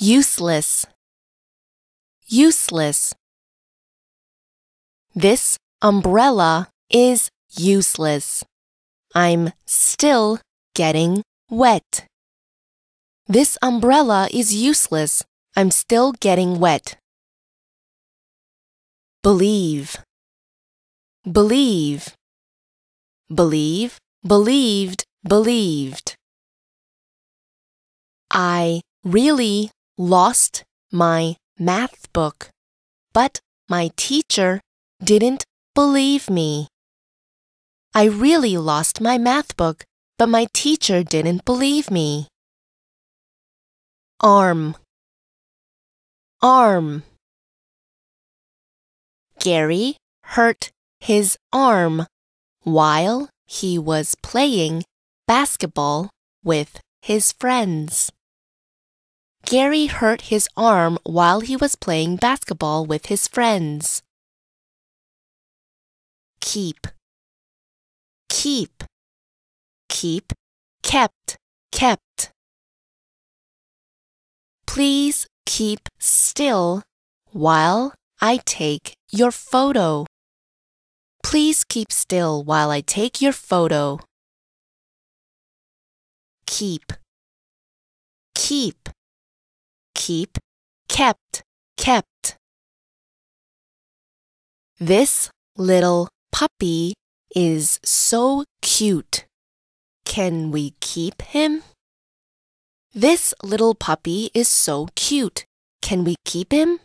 Useless. Useless. This umbrella is useless. I'm still getting wet. This umbrella is useless. I'm still getting wet. Believe. Believe. Believe, believed, believed. I really lost my math book, but my teacher didn't believe me. I really lost my math book, but my teacher didn't believe me. Arm, arm. Gary hurt his arm while he was playing basketball with his friends. Gary hurt his arm while he was playing basketball with his friends. Keep, keep, keep, kept, kept. Please keep still while I take your photo. Please keep still while I take your photo. Keep, keep, keep, kept, kept. This little puppy is so cute. Can we keep him? This little puppy is so cute. Can we keep him?